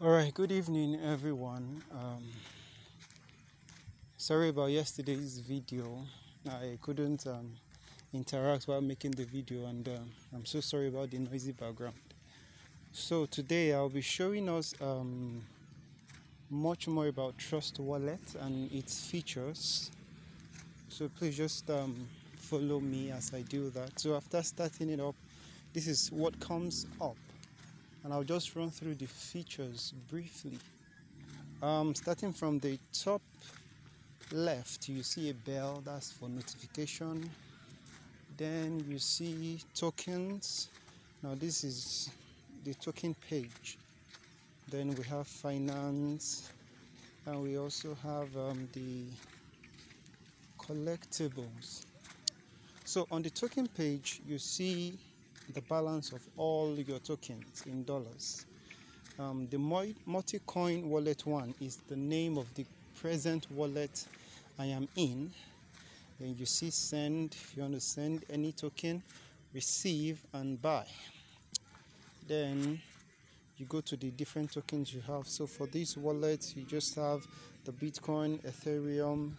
All right, good evening, everyone. Um, sorry about yesterday's video. I couldn't um, interact while making the video, and uh, I'm so sorry about the noisy background. So, today I'll be showing us um, much more about Trust Wallet and its features. So, please just um, follow me as I do that. So, after starting it up, this is what comes up and I'll just run through the features briefly. Um, starting from the top left, you see a bell that's for notification. Then you see tokens. Now, this is the token page. Then we have finance, and we also have um, the collectibles. So, on the token page, you see the balance of all your tokens in dollars. Um, the multi-coin wallet one is the name of the present wallet I am in. Then you see send if you want to send any token, receive and buy. Then you go to the different tokens you have. So for this wallet, you just have the Bitcoin, Ethereum,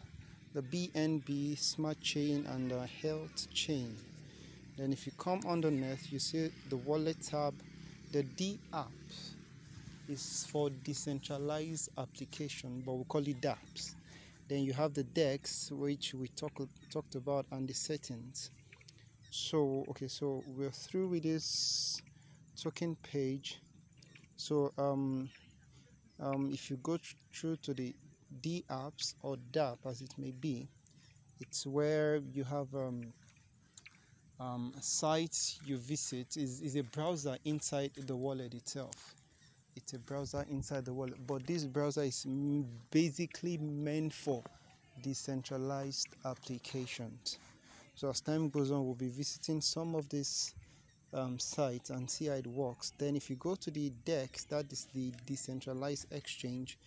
the BNB, Smart Chain, and the Health Chain. Then if you come underneath, you see the wallet tab. The D app is for decentralized application, but we call it dApps. Then you have the DEX, which we talk, talked about, and the settings. So, okay, so we're through with this token page. So, um, um, if you go through to the D apps or dApp as it may be, it's where you have um, um, site you visit is, is a browser inside the wallet itself. It's a browser inside the wallet, but this browser is basically meant for decentralized applications. So as time goes on, we'll be visiting some of these um, sites and see how it works. Then if you go to the DEX, that is the decentralized exchange,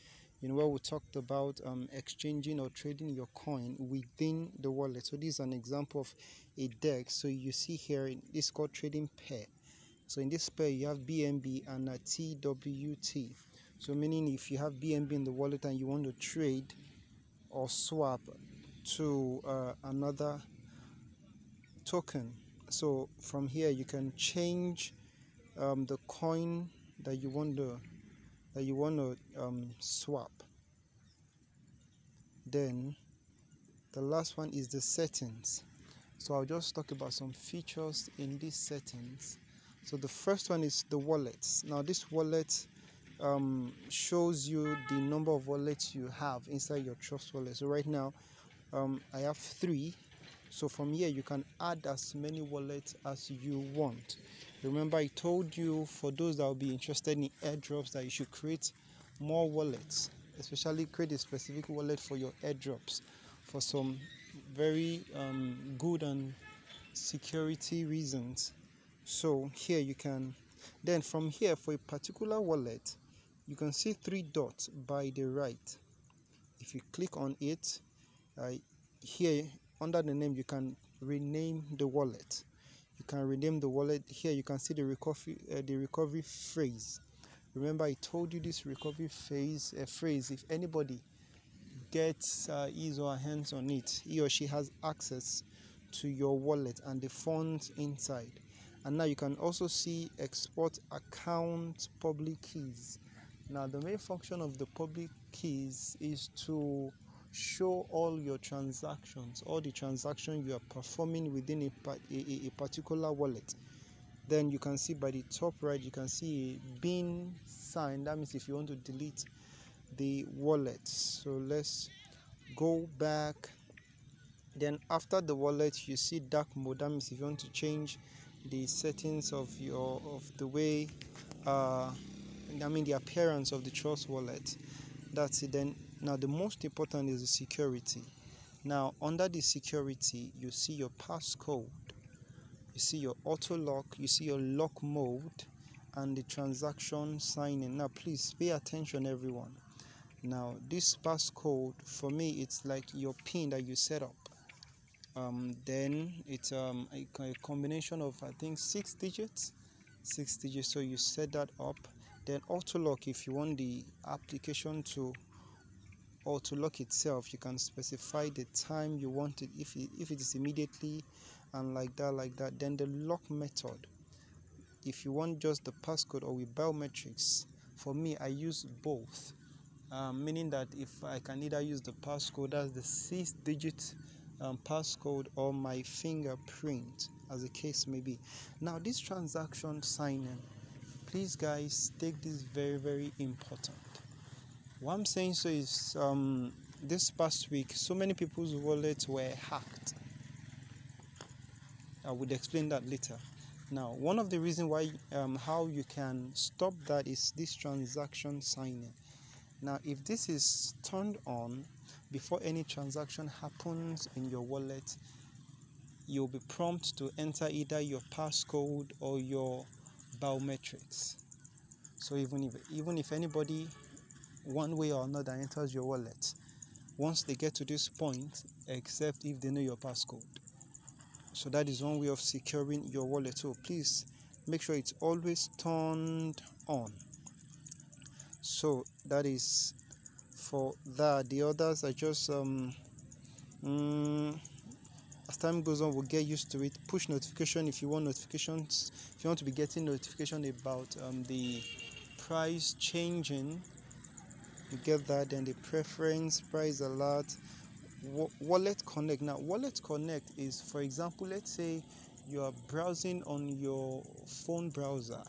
you know where we talked about um, exchanging or trading your coin within the wallet. So this is an example of a dex. So you see here this called trading pair. So in this pair you have bnb and a twt so meaning if you have bnb in the wallet and you want to trade or swap to uh, another token. So from here you can change um, the coin that you want to that you want to um, swap. Then the last one is the settings. So I'll just talk about some features in these settings. So the first one is the wallets. Now this wallet um, shows you the number of wallets you have inside your trust wallet. So right now um, I have three. So from here you can add as many wallets as you want remember i told you for those that will be interested in airdrops that you should create more wallets especially create a specific wallet for your airdrops for some very um, good and security reasons. So here you can then from here for a particular wallet you can see three dots by the right. If you click on it uh, here under the name you can rename the wallet you can rename the wallet. Here you can see the recovery uh, the recovery phrase. Remember i told you this recovery phase uh, phrase if anybody gets uh, his or her hands on it he or she has access to your wallet and the funds inside. And now you can also see export account public keys. Now the main function of the public keys is to show all your transactions all the transactions you are performing within a, a, a particular wallet. Then you can see by the top right you can see a bin sign. That means if you want to delete the wallet. So let's go back. Then after the wallet you see dark mode. That means if you want to change the settings of your of the way uh i mean the appearance of the trust wallet that's it then now the most important is the security. Now under the security you see your passcode you see your auto lock you see your lock mode and the transaction signing. Now please pay attention everyone. Now this passcode for me it's like your pin that you set up. Um, then it's um, a, a combination of i think six digits six digits. So you set that up then auto lock if you want the application to auto lock itself you can specify the time you want it if it, if it is immediately and like that like that. Then the lock method. If you want just the passcode or with biometrics for me i use both. Um, meaning that if i can either use the passcode that's the six digit um, passcode or my fingerprint as the case may be. Now this transaction signing please guys take this very very important. What i'm saying so is um, this past week so many people's wallets were hacked. I would explain that later. Now one of the reasons why um, how you can stop that is this transaction signing. Now if this is turned on before any transaction happens in your wallet you'll be prompted to enter either your passcode or your biometrics. So even if even if anybody one way or another enters your wallet once they get to this point except if they know your passcode. So that is one way of securing your wallet. So please make sure it's always turned on. So that is for that. The others are just um mm, as time goes on we'll get used to it. Push notification if you want notifications. If you want to be getting notification about um, the price changing you get that. Then the preference price alert wallet connect. Now wallet connect is for example let's say you are browsing on your phone browser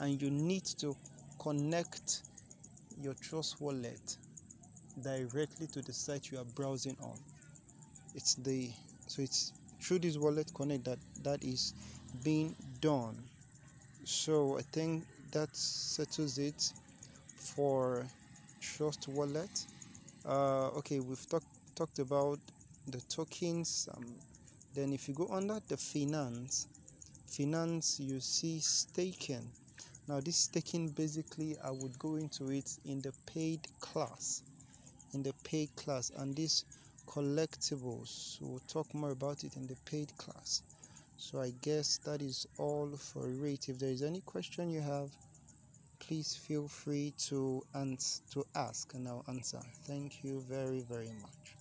and you need to connect your trust wallet directly to the site you are browsing on. It's the so it's through this wallet connect that that is being done. So i think that settles it for trust wallet. Uh, okay we've talked talked about the tokens um, then if you go under the finance finance you see staking. Now this staking basically i would go into it in the paid class in the paid class. And this collectibles. We'll talk more about it in the paid class. So i guess that is all for it. If there is any question you have please feel free to ans- to ask and i'll answer. Thank you very very much